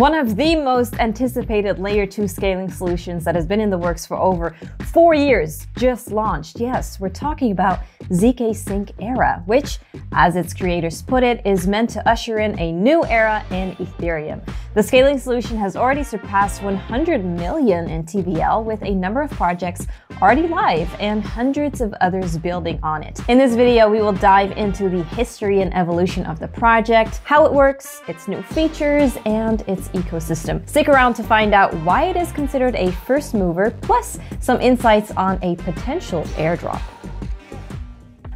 One of the most anticipated layer 2 scaling solutions that has been in the works for over four years just launched. Yes, we're talking about ZK Sync Era, which, as its creators put it, is meant to usher in a new era in Ethereum. The scaling solution has already surpassed 100 million in TVL with a number of projects already live and hundreds of others building on it. In this video, we will dive into the history and evolution of the project, how it works, its new features, and its ecosystem. Stick around to find out why it is considered a first mover, plus some insights on a potential airdrop.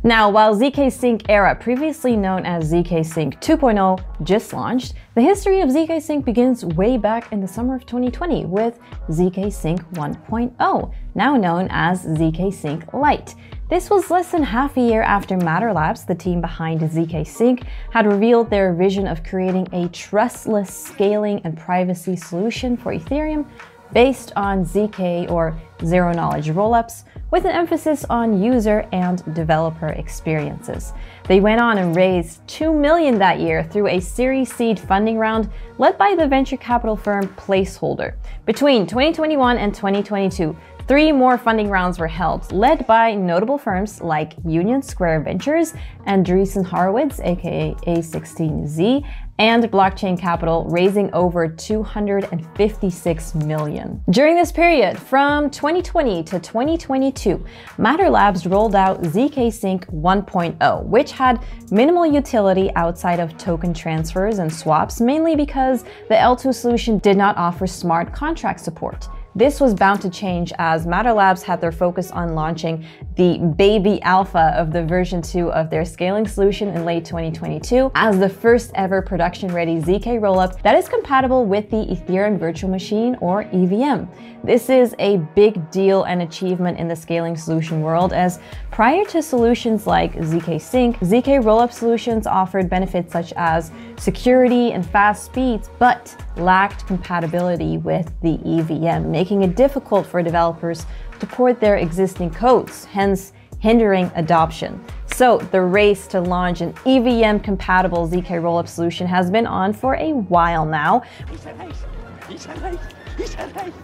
Now, while ZK Sync Era, previously known as ZK Sync 2.0, just launched, the history of ZK Sync begins way back in the summer of 2020 with ZK Sync 1.0, now known as ZK Sync Lite. This was less than half a year after Matter Labs, the team behind ZK Sync, had revealed their vision of creating a trustless scaling and privacy solution for Ethereum based on ZK or zero knowledge rollups, with an emphasis on user and developer experiences. They went on and raised 2 million that year through a Series Seed funding round led by the venture capital firm Placeholder. Between 2021 and 2022, Three more funding rounds were held, led by notable firms like Union Square Ventures, Andreessen Horowitz, aka A16Z, and Blockchain Capital, raising over 256 million. During this period, from 2020 to 2022, Matter Labs rolled out ZK Sync 1.0, which had minimal utility outside of token transfers and swaps, mainly because the L2 solution did not offer smart contract support. This was bound to change as Matter Labs had their focus on launching the baby alpha of the version 2 of their scaling solution in late 2022 as the first ever production ready ZK rollup that is compatible with the Ethereum Virtual Machine or EVM. This is a big deal and achievement in the scaling solution world as prior to solutions like ZK Sync, ZK rollup solutions offered benefits such as security and fast speeds, but lacked compatibility with the EVM, making it difficult for developers to port their existing codes, hence hindering adoption. So the race to launch an EVM compatible ZK rollup solution has been on for a while now.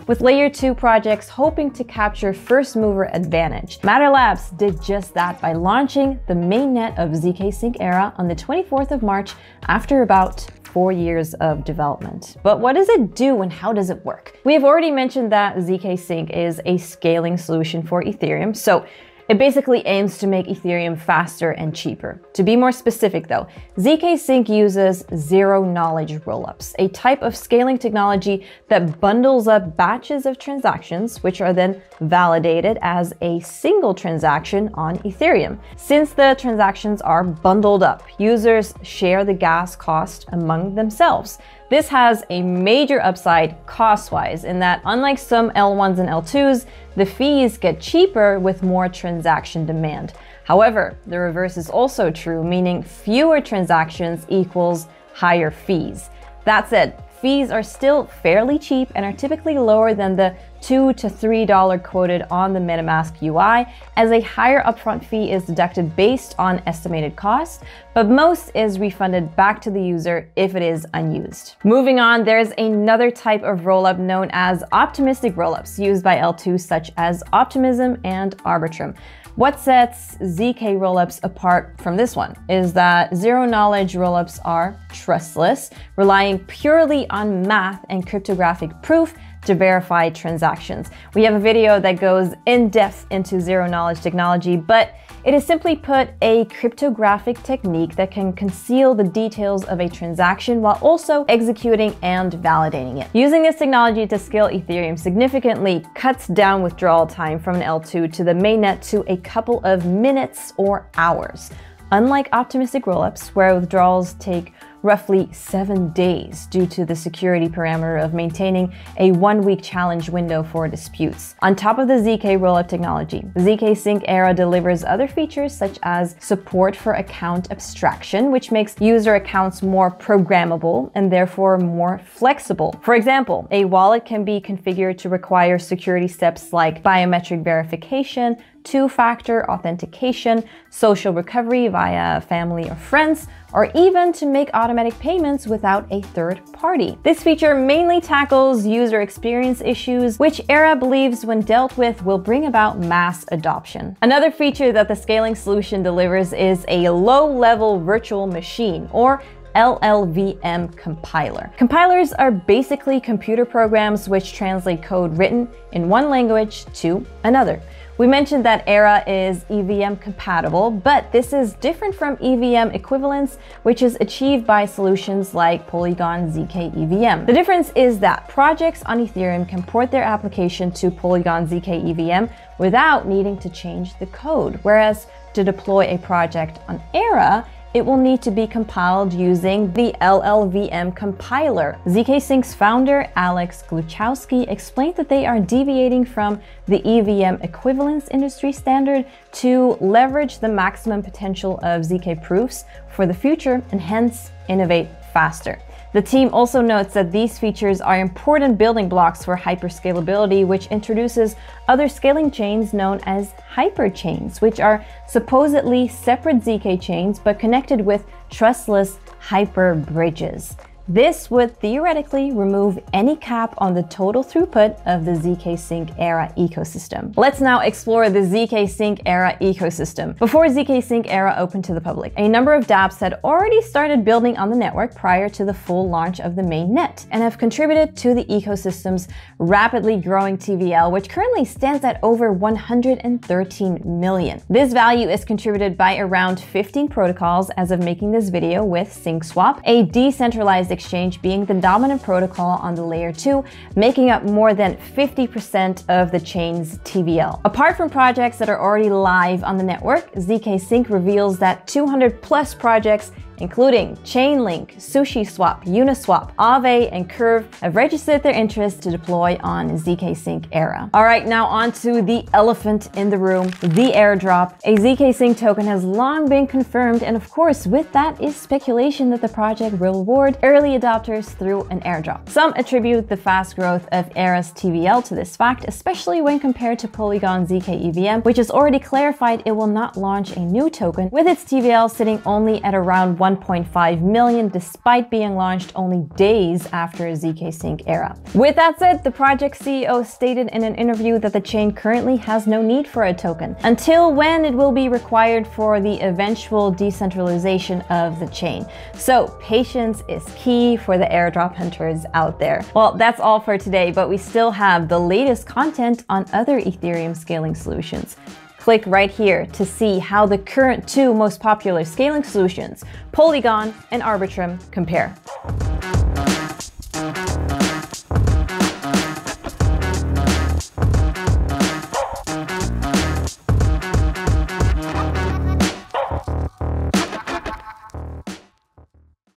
With Layer 2 projects hoping to capture first mover advantage, Matter Labs did just that by launching the mainnet of ZK Sync Era on the 24th of March after about four years of development. But what does it do and how does it work? We have already mentioned that ZK Sync is a scaling solution for Ethereum. So it basically aims to make Ethereum faster and cheaper. To be more specific though, ZK Sync uses zero knowledge rollups, a type of scaling technology that bundles up batches of transactions, which are then validated as a single transaction on Ethereum. Since the transactions are bundled up, users share the gas cost among themselves. This has a major upside cost-wise in that unlike some L1s and L2s, the fees get cheaper with more transaction demand. However, the reverse is also true, meaning fewer transactions equals higher fees. That said, fees are still fairly cheap and are typically lower than the 2 to $3 quoted on the MetaMask UI, as a higher upfront fee is deducted based on estimated cost, but most is refunded back to the user if it is unused. Moving on, there's another type of rollup known as optimistic rollups used by L2 such as Optimism and Arbitrum. What sets ZK rollups apart from this one is that zero knowledge rollups are trustless, relying purely on math and cryptographic proof to verify transactions. We have a video that goes in depth into zero knowledge technology, but it is simply put a cryptographic technique that can conceal the details of a transaction while also executing and validating it. Using this technology to scale Ethereum significantly cuts down withdrawal time from an L2 to the mainnet to a couple of minutes or hours. Unlike optimistic rollups, where withdrawals take roughly seven days due to the security parameter of maintaining a one-week challenge window for disputes. On top of the ZK rollup technology, ZK Sync Era delivers other features such as support for account abstraction, which makes user accounts more programmable and therefore more flexible. For example, a wallet can be configured to require security steps like biometric verification, two-factor authentication, social recovery via family or friends, or even to make automatic payments without a third party. This feature mainly tackles user experience issues, which Era believes when dealt with will bring about mass adoption. Another feature that the scaling solution delivers is a low-level virtual machine, or LLVM compiler. Compilers are basically computer programs which translate code written in one language to another. We mentioned that Era is EVM compatible, but this is different from EVM equivalence, which is achieved by solutions like Polygon ZK EVM. The difference is that projects on Ethereum can port their application to Polygon ZK EVM without needing to change the code, whereas to deploy a project on Era, it will need to be compiled using the LLVM compiler. ZK-Sync's founder, Alex Gluchowski, explained that they are deviating from the EVM equivalence industry standard to leverage the maximum potential of ZK proofs for the future and hence innovate faster. The team also notes that these features are important building blocks for hyperscalability, which introduces other scaling chains known as hyperchains, which are supposedly separate ZK chains but connected with trustless hyper bridges. This would theoretically remove any cap on the total throughput of the ZK Sync Era ecosystem. Let's now explore the ZK Sync Era ecosystem. Before ZK Sync Era opened to the public, a number of dApps had already started building on the network prior to the full launch of the main net and have contributed to the ecosystem's rapidly growing TVL, which currently stands at over 113 million. This value is contributed by around 15 protocols as of making this video with SyncSwap, a decentralized exchange being the dominant protocol on the layer 2, making up more than 50% of the chain's TVL. Apart from projects that are already live on the network, ZK Sync reveals that 200 plus projects including Chainlink, SushiSwap, Uniswap, Aave, and Curve, have registered their interest to deploy on ZK Sync Era. All right, now on to the elephant in the room, the airdrop. A ZK Sync token has long been confirmed, and of course, with that is speculation that the project will reward early adopters through an airdrop. Some attribute the fast growth of Era's TVL to this fact, especially when compared to Polygon ZK EVM, which has already clarified it will not launch a new token, with its TVL sitting only at around 1 1.5 million despite being launched only days after ZK Sync era. With that said, the project CEO stated in an interview that the chain currently has no need for a token until when it will be required for the eventual decentralization of the chain. So patience is key for the airdrop hunters out there. Well, that's all for today, but we still have the latest content on other Ethereum scaling solutions. Click right here to see how the current two most popular scaling solutions, Polygon and Arbitrum, compare.